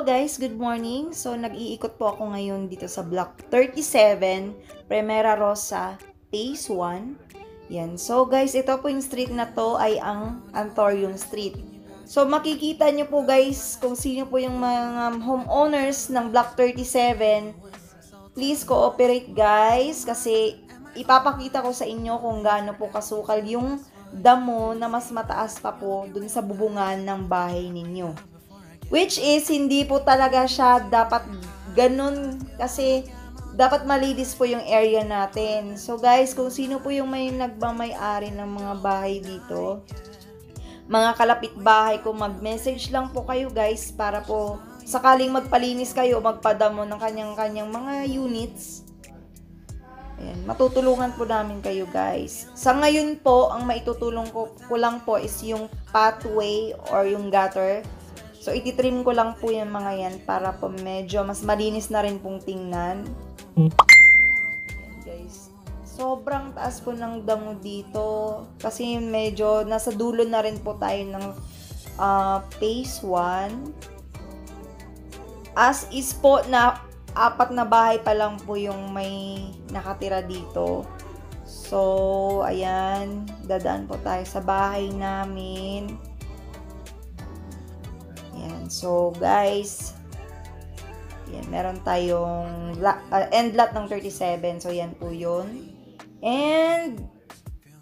guys, good morning. So nag-iikot po ako ngayon dito sa block 37, Primera Rosa, Phase 1. Yan. So guys, ito po yung street na to ay ang Antorium Street. So makikita nyo po guys kung sino po yung mga homeowners ng block 37. Please cooperate guys kasi ipapakita ko sa inyo kung gaano po kasukal yung damo na mas mataas pa po dun sa bubungan ng bahay ninyo. Which is, hindi po talaga siya dapat ganun kasi dapat malinis po yung area natin. So guys, kung sino po yung may nagmamay-ari ng mga bahay dito, mga kalapit bahay ko, mag-message lang po kayo guys para po sakaling magpalinis kayo, magpadamo ng kanyang-kanyang mga units. Ayan, matutulungan po namin kayo guys. Sa ngayon po, ang maitutulong ko, ko lang po is yung pathway or yung gutter So, ititrim ko lang po yung mga yan para po medyo mas malinis na rin pong tingnan. Yan, guys. Sobrang taas po ng damo dito. Kasi medyo nasa dulo na rin po tayo ng uh, phase 1. As is po na apat na bahay pa lang po yung may nakatira dito. So, ayan. Dadaan po tayo sa bahay namin. So, guys, yan, meron tayong uh, end lot ng 37. So, yan po yun. And,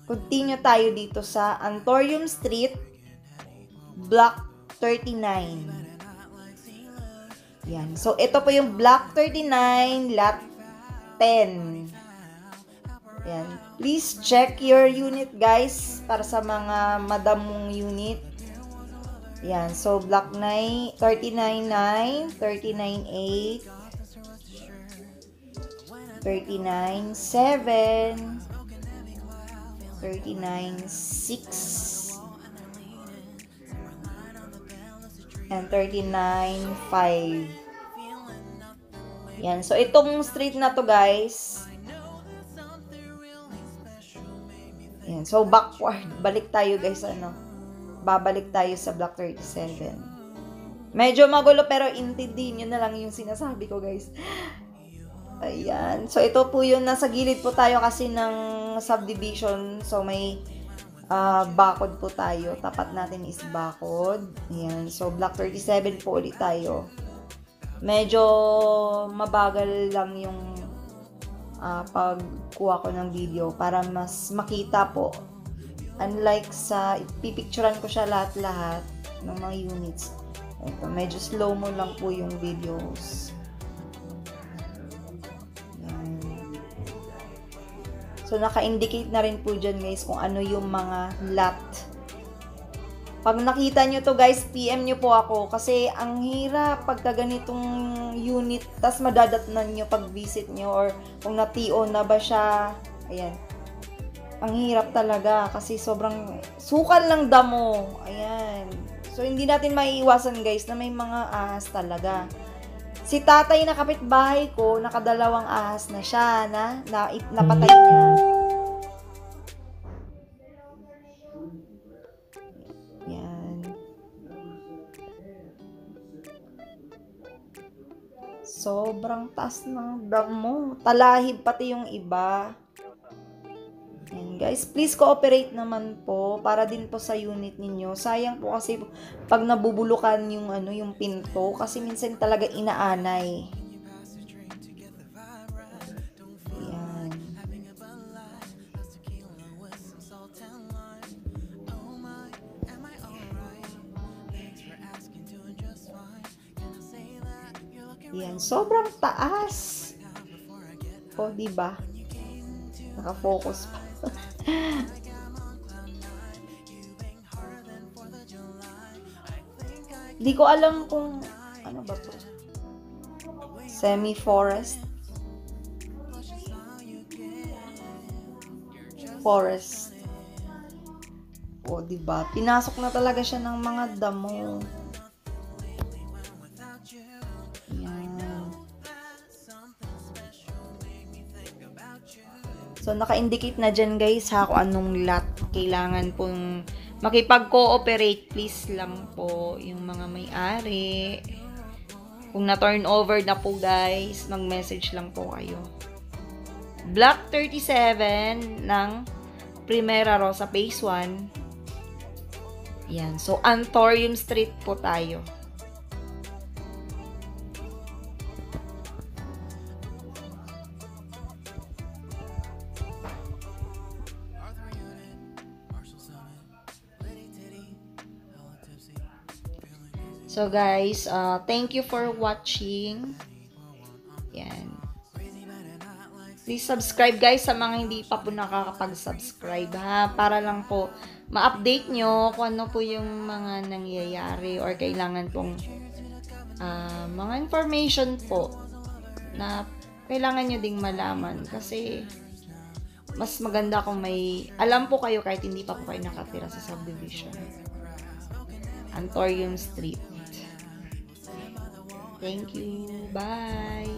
continue tayo dito sa Antorium Street, Block 39. Yan. So, ito po yung Block 39, Lot 10. Yan. Please check your unit, guys, para sa mga madamong unit. Yan. So, block 9, 39.9, 39.8, 39.7, 39.6, and 39.5. Yan. So, itong street na to, guys, yan. So, backward. Balik tayo, guys, ano babalik tayo sa Block 37. Medyo magulo pero intindihin nyo na lang yung sinasabi ko guys. Ayan. So ito po yung nasa gilid po tayo kasi ng subdivision. So may uh, bakod po tayo. Tapat natin is bakod. Ayan. So block 37 po ulit tayo. Medyo mabagal lang yung uh, pagkuha ko ng video para mas makita po Unlike sa, pipicturean ko siya lahat-lahat ng mga units. Ito, medyo slow mo lang po yung videos. So, naka-indicate na rin po dyan guys kung ano yung mga lot. Pag nakita nyo to guys, PM nyo po ako. Kasi ang hirap pagka ganitong unit, tas madadatnan nyo pag visit nyo or kung na-TO na ba siya. Ayan ang hirap talaga kasi sobrang sukal ng damo. Ayan. So, hindi natin maiiwasan guys na may mga ahas talaga. Si tatay na kapitbahay ko, nakadalawang ahas na siya na, na napatay niya. Yan. Sobrang taas ng damo. Talahib pati yung iba. Ayan guys, please cooperate naman po para din po sa unit ninyo. Sayang po kasi pag nabubulukan yung ano yung pinto kasi minsan talaga inaanay. Ayan. Yan, sobrang taas. O, di ba? Naka-focus pa. Di ko alam kung ano ba to. Semi-forest. Forest. O, di ba? Pinasok na talaga siya ng mga damo. So, naka-indicate na dyan guys ha kung anong lot kailangan pong makipag-cooperate. Please lang po yung mga may-ari. Kung na-turn over na po guys, mag-message lang po kayo. Block 37 ng Primera Rosa Phase 1. Yan. So, Antorium Street po tayo. So guys, uh, thank you for watching. Yan. Please subscribe guys sa mga hindi pa po nakakapag-subscribe ha. Para lang po ma-update nyo kung ano po yung mga nangyayari or kailangan pong uh, mga information po na kailangan nyo ding malaman. Kasi mas maganda kung may alam po kayo kahit hindi pa po kayo nakatira sa subdivision. Antorium Street. Thank you. Bye.